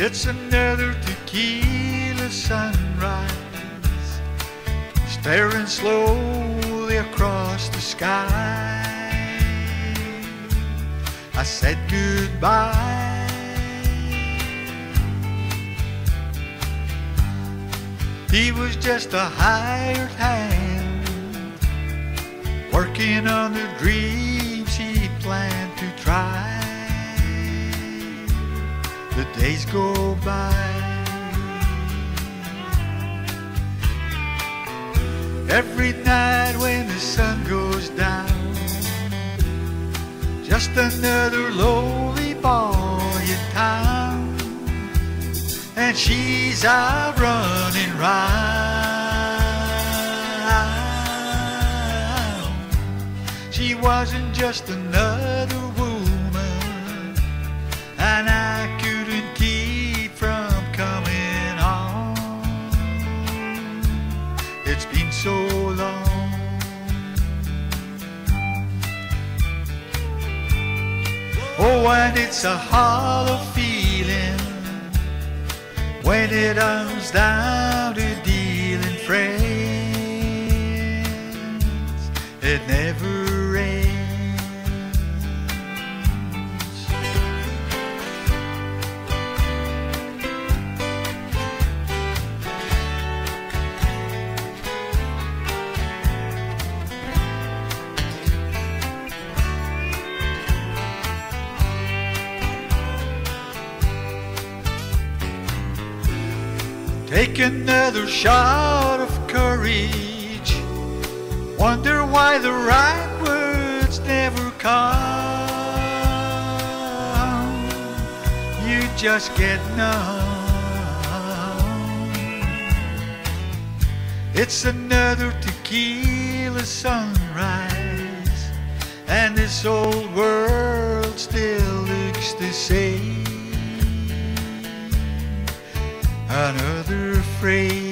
It's another tequila sunrise, staring slowly across the sky. I said goodbye. He was just a hired hand, working on the dreams days go by. Every night when the sun goes down, just another lonely boy in town, and she's out running round. She wasn't just another woman, It's been so long. Oh, and it's a hollow feeling when it comes down to dealing friends. It never Take another shot of courage. Wonder why the right words never come. You just get numb. It's another tequila sunrise, and this old world still looks the same another phrase